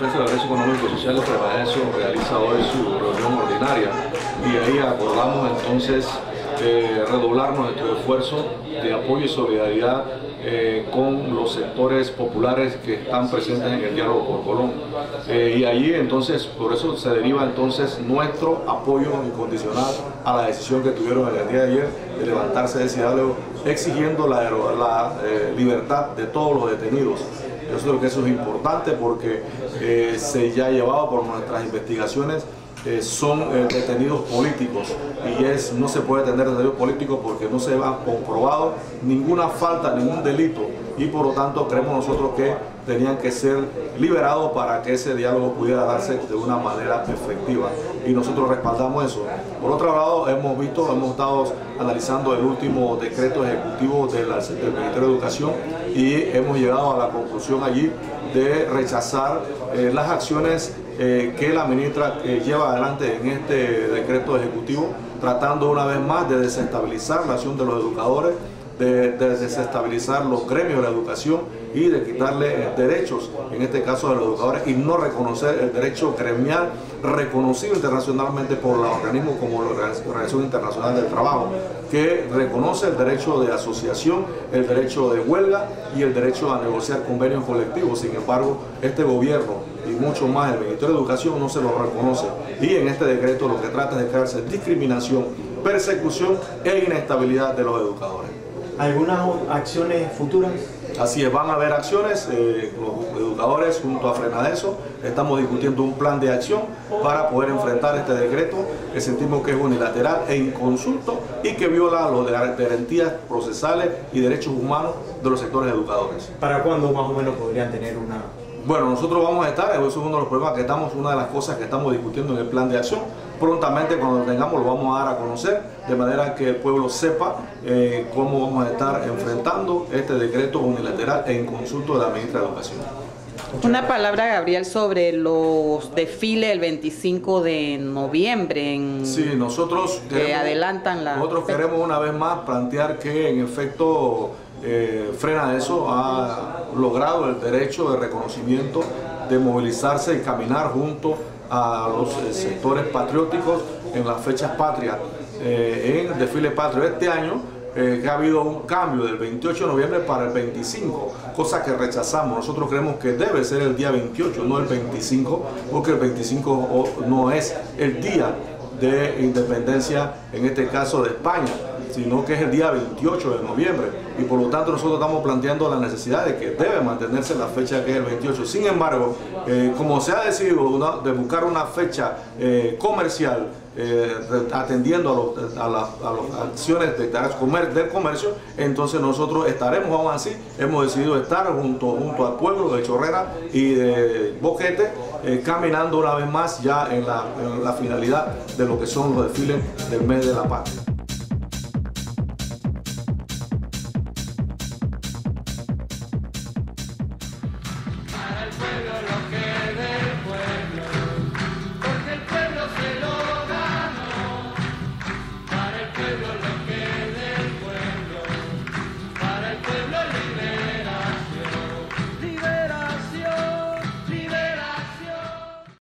Defensa de los Derechos Económicos y Sociales eso realiza hoy su reunión ordinaria y ahí acordamos entonces eh, redoblar nuestro esfuerzo de apoyo y solidaridad eh, con los sectores populares que están presentes en el diálogo por Colón. Eh, y allí entonces, por eso se deriva entonces nuestro apoyo incondicional a la decisión que tuvieron el día de ayer de levantarse de ese diálogo exigiendo la, la libertad de todos los detenidos. Yo creo que eso es importante porque se ya ha llevado por nuestras investigaciones eh, son eh, detenidos políticos. Y es, no se puede tener detenidos políticos porque no se ha comprobado ninguna falta, ningún delito. Y por lo tanto creemos nosotros que tenían que ser liberados para que ese diálogo pudiera darse de una manera efectiva. Y nosotros respaldamos eso. Por otro lado, hemos visto, hemos estado analizando el último decreto ejecutivo del, Ministerio de Educación y hemos llegado a la conclusión allí de rechazar eh, las acciones eh, que la ministra eh, lleva adelante en este decreto ejecutivo, tratando una vez más de desestabilizar la acción de los educadores, de, desestabilizar los gremios de la educación y de quitarle derechos, en este caso de los educadores, y no reconocer el derecho gremial reconocido internacionalmente por los organismos como la Organización Internacional del Trabajo, que reconoce el derecho de asociación, el derecho de huelga y el derecho a negociar convenios colectivos. Sin embargo, este gobierno y mucho más el Ministerio de Educación no se lo reconoce. Y en este decreto lo que trata es de crearse discriminación, persecución e inestabilidad de los educadores. ¿Algunas acciones futuras? Así es, van a haber acciones, eh, los educadores junto a Frenadeso estamos discutiendo un plan de acción para poder enfrentar este decreto que sentimos que es unilateral e inconsulto y que viola las garantías procesales y derechos humanos de los sectores educadores. ¿Para cuándo más o menos podrían tener una bueno, nosotros vamos a estar, eso es uno de los problemas que estamos, una de las cosas que estamos discutiendo en el plan de acción. Prontamente cuando lo tengamos lo vamos a dar a conocer, de manera que el pueblo sepa eh, cómo vamos a estar enfrentando este decreto unilateral en consulto de la ministra de Educación. Una palabra, Gabriel, sobre los desfiles el 25 de noviembre. En, sí, nosotros que adelantan la... Nosotros queremos una vez más plantear que en efecto eh, frena eso, ha logrado el derecho de reconocimiento de movilizarse y caminar junto a los eh, sectores patrióticos en las fechas patrias. Eh, en el desfile patrio este año, que ha habido un cambio del 28 de noviembre para el 25, cosa que rechazamos. Nosotros creemos que debe ser el día 28, no el 25, porque el 25 no es el día de independencia, en este caso de España sino que es el día 28 de noviembre y por lo tanto nosotros estamos planteando la necesidad de que debe mantenerse la fecha que es el 28. Sin embargo, eh, como se ha decidido de buscar una fecha eh, comercial eh, atendiendo a, las acciones de, del comercio, entonces nosotros estaremos aún así, hemos decidido estar junto, al pueblo de Chorrera y de Boquete, caminando una vez más ya en la, en la finalidad de lo que son los desfiles del mes de la patria.